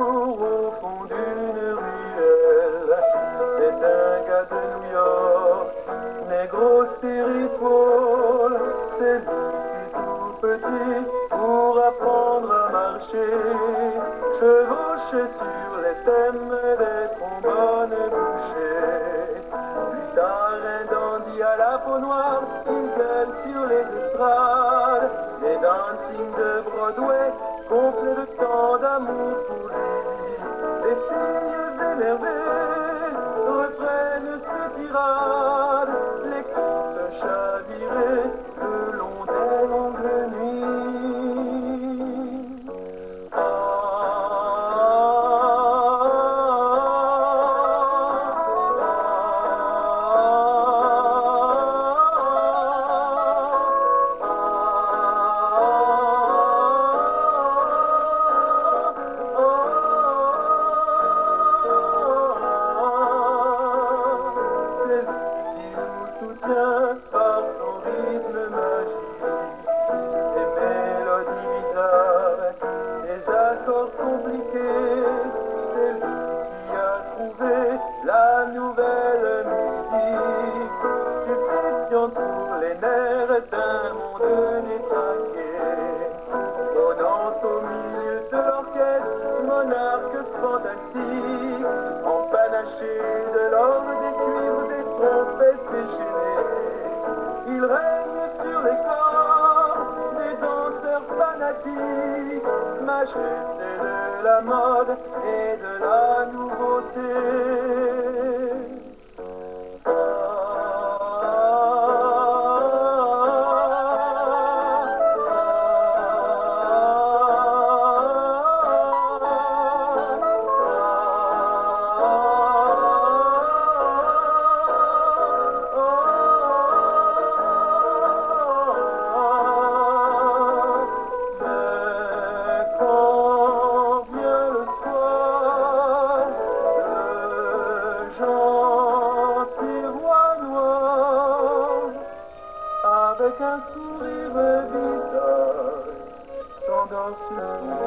au fond d'une ruelle. C'est un gars de New York, négro spirituel. C'est lui qui tout petit pour apprendre à marcher. Chevauché sur les thèmes des trombones bouchés. Plus tard, un dandy à la peau noire, une gueule sur les estrades. C'est lui qui a trouvé la nouvelle musique, stupéfiante pour les nerfs d'un monde détraqué. Donnant au milieu de l'orchestre, monarque fantastique, empanaché de l'or, des cuivres, des trompettes déchaînées. Il règne majesté de la mode et de la nouveauté. chacun sourire distant, s'endort sur